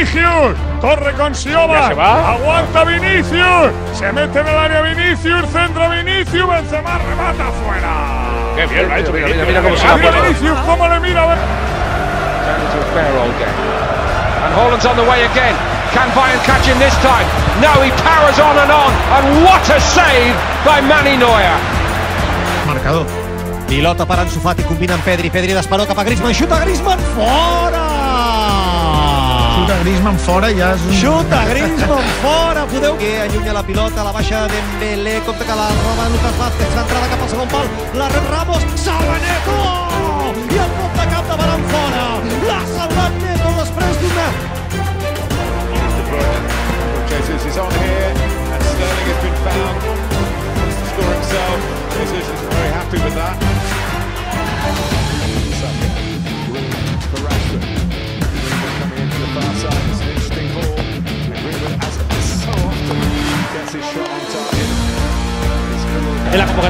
Vinicius. Corre con Sioba. se va. Aguanta Vinicius. Se mete en el área Vinicius. Centro Vinicius. Benzema remata afuera. Qué bien lo ha hecho. Mira, Vinicius. mira cómo se Mira. Vinicius, cómo le mira. Turn into a fair old game. And Holland's on the way again. Can Bayern catch him this time? No, he powers on and on. And what a save by Manny Neuer. Marcador. Pilota per Ansu Fati, combina amb Pedri, Pedri d'esperó cap a Griezmann, xuta Griezmann, fora! Xuta Griezmann fora ja és un... Xuta Griezmann fora, podeu... Que allunya la pilota, la baixa Dembélé, compte que la roba Lucas Vázquez, l'entrada cap al segon pal, la rep Ramos, salva Neto!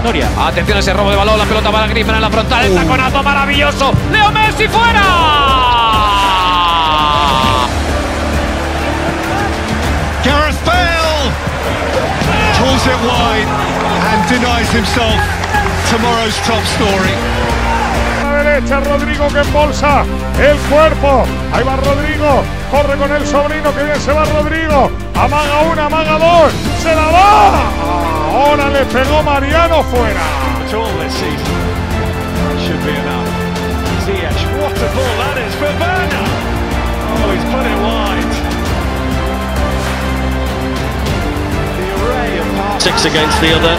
Atención a ese robo de balón, la pelota para Griezmann en la frontal, el taconazo maravilloso. Leo Messi fuera. Gareth Bale pulls it wide and denies himself tomorrow's top story. A la derecha, Rodrigo que embolsa el cuerpo. Ahí va Rodrigo. Corre con el sobrino. Que bien se va Rodrigo. Amaga una, amaga dos. Se la va. Ahora le pegó Mariano fuera. At all this season. Should be enough. Ziyech, what a ball that is for Werner. Oh, he's put it wide. The array of passes. six against the other.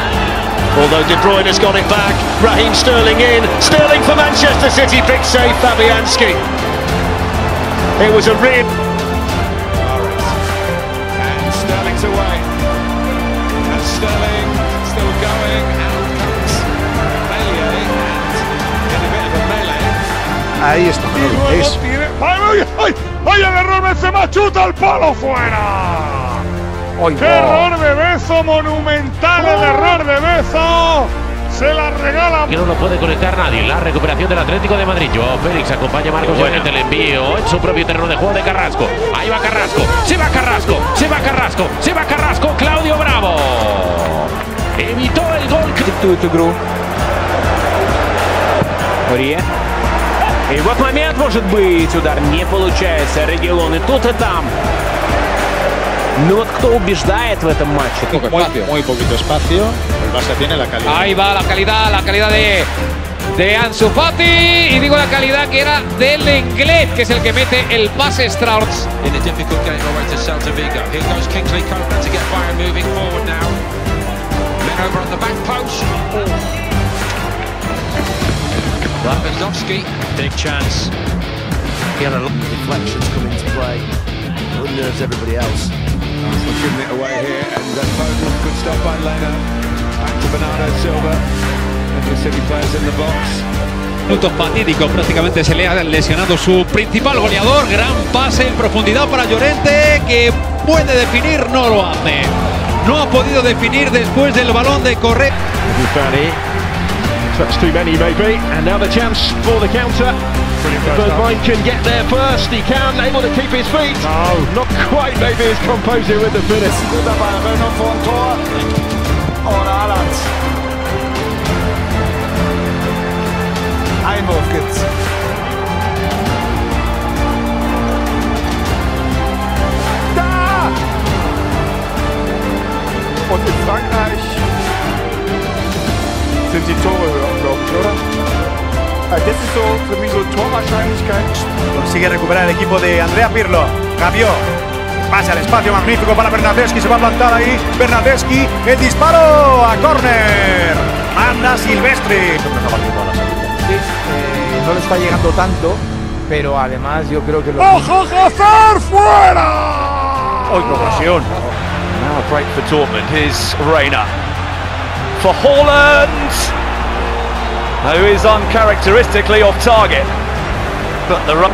Although De Bruyne has got it back. Raheem Sterling in. Sterling for Manchester City. Big save, Fabianski. It was a real. Suarez. And Sterling's away. And Sterling still going. Out comes Melee. And in a bit of a melee. Ahí está, luego tiene. ¡Ay, ay, ay! ¡Ay, el error Benzema! ¡Chuta el palo fuera! ¡Qué error de Bezo! ¡Monumental el error de Bezo! Se la regala. Que no lo puede conectar nadie. La recuperación del Atlético de Madrid. Joao Félix acompaña a Marcos Llorente. El envío en su propio terreno de juego de Carrasco. Ahí va Carrasco. Se va Carrasco. Se va Carrasco. Se va Carrasco. Claudio Bravo. Evitó el gol. Диктует игру. Ри. И вот момент может быть. Удар не получается. Регион и тут, и там. Ну вот кто убеждает в этом матче? Muy poquito espacio. El Barça tiene la calidad. Ahí va la calidad, la calidad de, de Ansu Fati. Y digo la calidad que era del Lenglet, que es el que mete el pase extraordinario. In a difficult game away to Celta Vigo. Here goes Kingsley Coman to get Bayern moving forward now. Men over on the back post. Lewandowski. Big chance. Here a lot of deflections come into play. Unnerves everybody else. Arsenal giving it away here. And then Foden, good stop by Leno. Back to Bernardo Silva. And the City players in the box. Minuto fatídico, prácticamente se le ha lesionado su principal goleador. Gran pase en profundidad para Llorente, que puede definir, no lo hace. No ha podido definir después del balón de correr. Touch too many maybe. And now the chance for the counter. Bergwijn can get there first. He can, able to keep his feet. Not quite maybe his composure with the finish. Guter Ball, Renault vor dem Tor. Und Haaland. Einwurf gibt's. Da! Und in Frankreich sind die Tore höher, glaube ich, oder? Also das ist so für mich so Torwahrscheinlichkeit. Consigue recuperar el equipo de Andrea Pirlo. Cambió. Pasa al espacio magnífico para Bernardeschi. Se va a plantar ahí. Bernardeschi. El disparo a córner. Manda Silvestre. no le está llegando tanto, pero además yo creo que lo ¡Ojo, Hazard! ¡Fuera! ¡Uy, qué ocasión! Now a break for Dortmund. Here's Reina. For Holland! Who is uncharacteristically off target. But the run.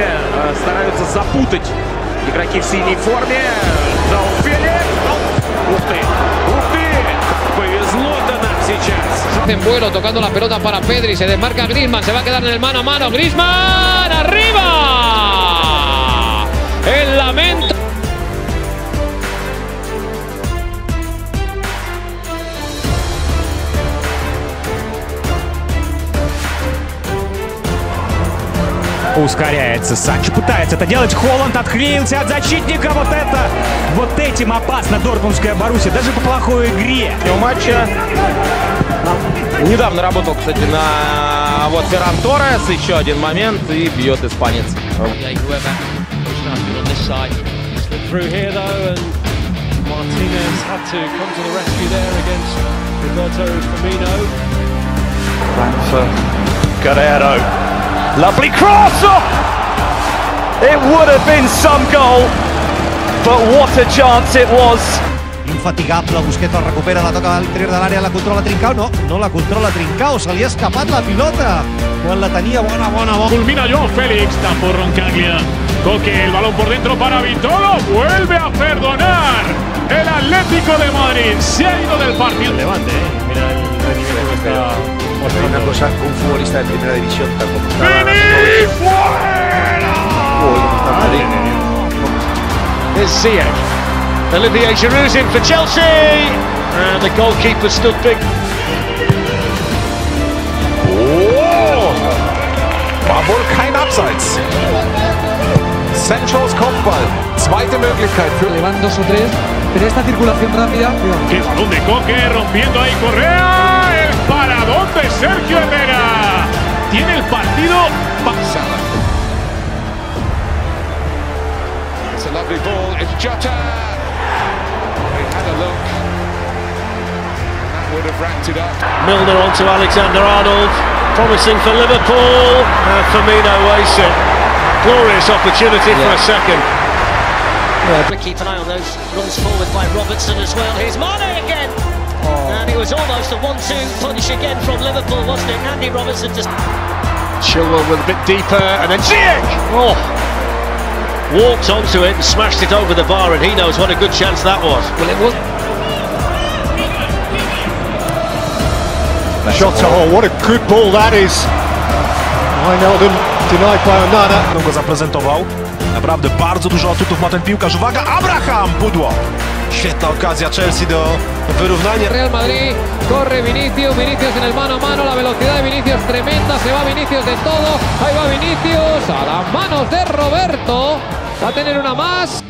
Стараются запутать игроки в синей форме. Жау Феликс. Ух ты! Ух ты! Повезло-то нам сейчас. En vuelo tocando la pelota para Pedri. Se desmarca Griezmann. Se va a quedar en el mano a mano. Griezmann arriba. El lamento. Ускоряется Санчо. Пытается это делать. Холланд отклеился от защитника. Вот это, вот этим опасно Дортмундская Боруссия. Даже по плохой игре. матча. Недавно работал, кстати, на вот Ферран Торрес. Еще один момент и бьет испанец. Martinez had to come to the rescue there against Roberto Firmino. for Guerrero. Lovely cross! Oh! It would have been some goal, but what a chance it was. Infatigable, Busquets recupera, la toca a l'interior de l'àrea, la controla Trincao, no, no la controla Trincao, se li ha escapat la pilota, quan la tenia bona, bona, bona. Culmina Joao Félix, tampoco Roncaglia, toque el balón por dentro para Vitolo, vuelve a perdonar el Atlético de Madrid, se ha ido del partido. Levante, ¿eh? mira el rendimiento que está mostrando. Una cosa, un futbolista de primera división tal como está. ¡Vini fuera! Here's Ziyech. Olivier Giroud's in for Chelsea, and the goalkeeper stood big. Oh! War wohl kein Abseits. Sanchos Kopfball. Zweite Möglichkeit für. Le van dos o tres, pero esta circulación rápida. ¡Qué balón de Coque! Rompiendo ahí Correa. El paradón de Sergio Herrera. Tiene el partido pasado. It's a lovely ball. It's Jota. They had a look. That would have racked it up. Milner onto Alexander Arnold, promising for Liverpool. And Firmino wastes it. Glorious opportunity for a second. Yeah, but keep an eye on those runs forward by Robertson as well. Here's Mane again. And it was almost a one-two punch again from Liverpool, wasn't it? Andy Robertson just Chilwell with a bit deeper, and then Ziyech! Oh! Walked onto it and smashed it over the bar, and he knows what a good chance that was. Well, it was. Shot to oh, hole. What a good ball that is. Wijnaldum denied by Onana. go zaprezentował. Naprawdę bardzo dużo atutów ma ten piłkarz. Uwaga, Abraham! Pudło. Świetna okazja Chelsea do wyrównania. Real Madrid, corre Vinicius, Vinicius en el mano a mano, la velocidad de Vinicius tremenda, se va Vinicius de todo, ahí va Vinicius, a las manos de Roberto, va a tener una más.